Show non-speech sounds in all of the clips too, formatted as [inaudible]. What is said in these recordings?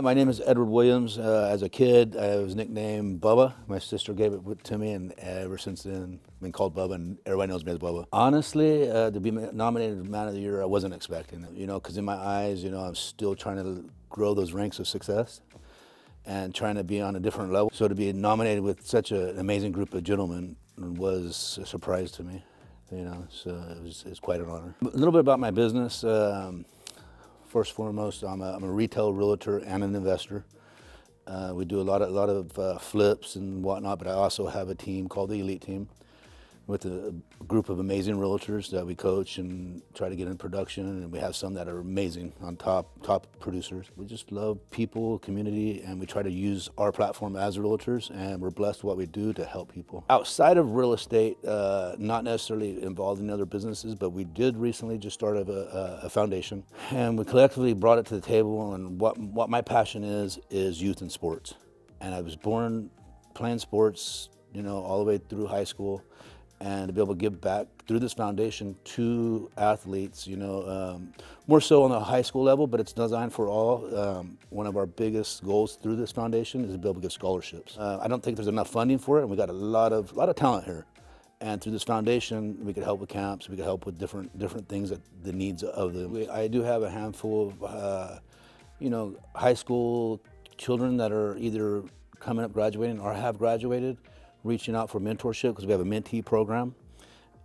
Uh, My name is Edward Williams. Uh, as a kid, I was nicknamed Bubba. My sister gave it to me, and ever since then, I've been called Bubba, and everybody knows me as Bubba. Honestly, uh, to be nominated Man of the Year, I wasn't expecting it. You know, because in my eyes, you know, I'm still trying to grow those ranks of success and trying to be on a different level. So to be nominated with such a, an amazing group of gentlemen was a surprise to me. You know, so it was, it was quite an honor. A little bit about my business. Um, first and foremost, I'm a, I'm a retail realtor and an investor. Uh, we do a lot of, a lot of uh, flips and whatnot, but I also have a team called the Elite Team with a group of amazing realtors that we coach and try to get in production. And we have some that are amazing on top, top producers. We just love people, community, and we try to use our platform as realtors, and we're blessed what we do to help people. Outside of real estate, uh, not necessarily involved in other businesses, but we did recently just start a, a, a foundation, and we collectively brought it to the table. And what, what my passion is, is youth and sports. And I was born playing sports, you know, all the way through high school and to be able to give back through this foundation to athletes, you know, um, more so on the high school level, but it's designed for all. Um, one of our biggest goals through this foundation is to be able to give scholarships. Uh, I don't think there's enough funding for it, and we got a lot of lot of talent here. And through this foundation, we could help with camps, we could help with different different things that the needs of them. I do have a handful of, uh, you know, high school children that are either coming up graduating or have graduated reaching out for mentorship because we have a mentee program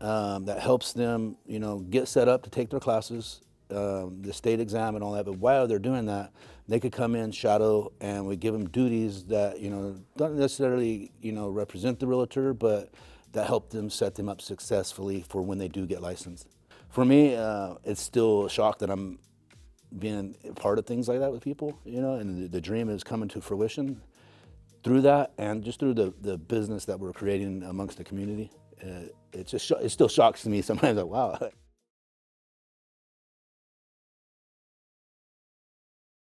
um, that helps them, you know, get set up to take their classes, um, the state exam and all that. But while they're doing that, they could come in, shadow, and we give them duties that, you know, don't necessarily, you know, represent the realtor, but that help them set them up successfully for when they do get licensed. For me, uh, it's still a shock that I'm being part of things like that with people, you know, and the, the dream is coming to fruition through that and just through the, the business that we're creating amongst the community, uh, it just it still shocks me sometimes. Like, wow. [laughs]